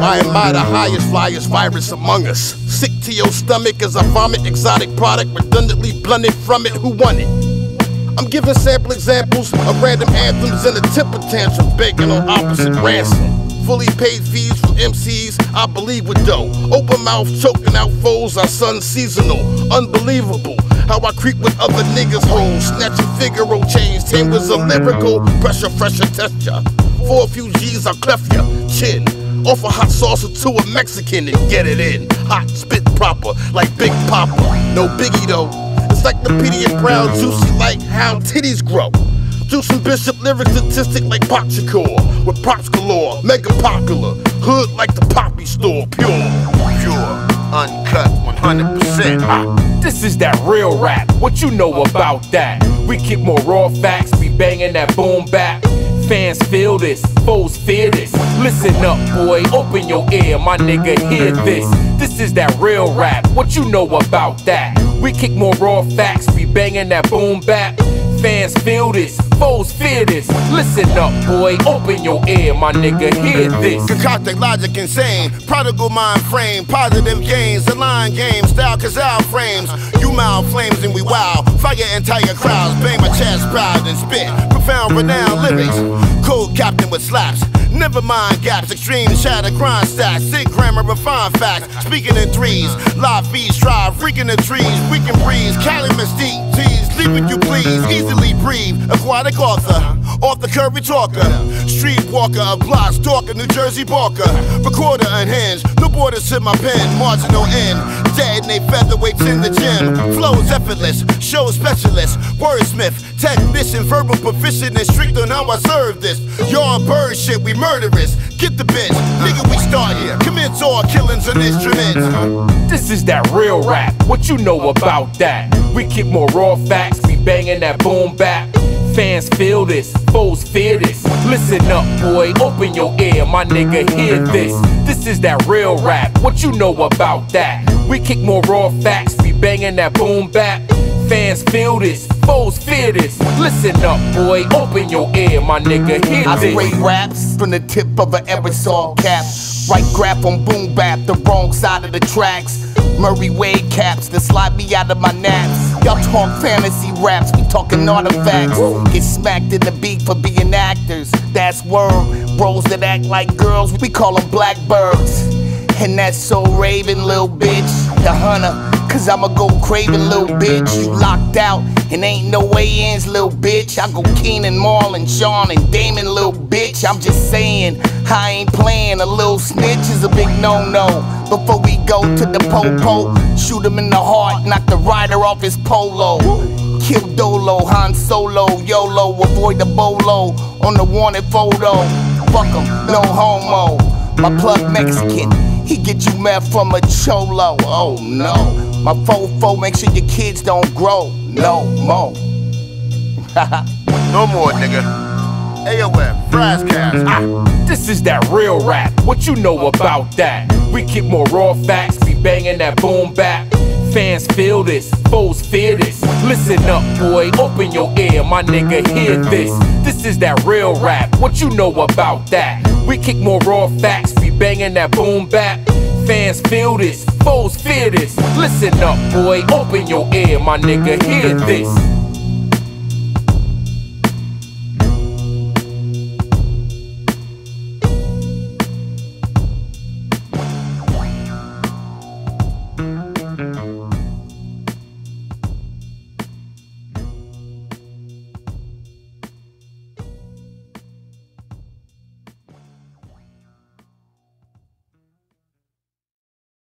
I am I the highest flyers virus among us. Sick to your stomach as I vomit exotic product redundantly blunted from it. Who won it? I'm giving sample examples of random anthems and a temper tantrum, begging on opposite ransom. Fully paid fees from MCs, I believe with dough. Open mouth, choking out foes, our sun seasonal. Unbelievable how I creep with other niggas' holes. Snatching Figaro chains, timbers of lyrical pressure, fresher texture. For a few G's, I'll clef ya chin. Offer hot sauce to a Mexican and get it in. Hot, spit proper, like Big Poppa. No biggie though. It's like the Petey and Brown, juicy like how titties grow. Juicing Bishop lyrics statistic like Pac Shakur. With props galore, mega popular. Hood like the poppy store, pure. Pure, uncut, 100%. Ah, this is that real rap. What you know about that? We kick more raw facts, be banging that boom bap. Fans feel this, foes fear this. Listen up, boy, open your ear, my nigga, hear this. This is that real rap. What you know about that? We kick more raw facts, be banging that boom bap. Fans feel this, foes fear this. Listen up, boy, open your ear, my nigga, hear this. Concocted logic insane, prodigal mind frame, positive gains, align game, style our frames. You mild flames and we wow, fire entire crowds, bang my chest proud and spit. Profound renowned lyrics, cold captain with slaps. Never mind gaps, extreme shatter, grind stacks, sick grammar, refined facts. Speaking in threes, live feeds, strive, freaking the trees, we can breeze, Cali mystique, tease, sleep with you please, easily breathe. Aquatic author, the curvy talker, street walker, a block stalker, New Jersey barker, recorder unhinged, no borders to my pen, marginal end, Dead detonate featherweights in the gym, flows effortless, show specialist, wordsmith, technician, verbal proficient, and strict on how I serve this. Y'all bird shit, we murderous. Get the bitch, nigga, we start here. Commence all killings on instruments. This is that real rap. What you know about that? We kick more raw facts, we banging that boom bap. Fans feel this, foes fear this. Listen up, boy, open your ear, my nigga, hear this. This is that real rap. What you know about that? We kick more raw facts, we banging that boom bap. Fans feel this, foes fear this. Listen up, boy, open your ear, my nigga, hear I this. spray raps from the tip of an aerosol cap. Right grab on boom bap, the wrong side of the tracks. Murray Wade caps that slide me out of my naps. Y'all talk fantasy raps, we talking artifacts. Get smacked in the beat for being actors. That's word. Bros that act like girls, we call them blackbirds. And that's so Raven, little bitch. The hunter, cause I'ma go craving, little bitch. You locked out, and ain't no way ins, little bitch. I go Keenen, Marlon, Shawn, and Damon, little bitch. I'm just saying, I ain't playing. A little snitch is a big no no. Before we go to the popo, shoot him in the heart, knock the rider off his polo. Kill Dolo, Han Solo, YOLO, avoid the bolo on the wanted photo. Fuck him, no homo. My plug Mexican, he get you mad from a cholo. Oh no, my fofo make sure your kids don't grow no more. No more, nigga. AOF, Ras Kass. Ah, this is that real rap. What you know about that? We kick more raw facts, be banging that boom bap. Fans feel this, foes fear this. Listen up, boy, open your ear, my nigga, hear this. This is that real rap. What you know about that? We kick more raw facts, be banging that boom bap. Fans feel this, foes fear this. Listen up, boy, open your ear, my nigga, hear this.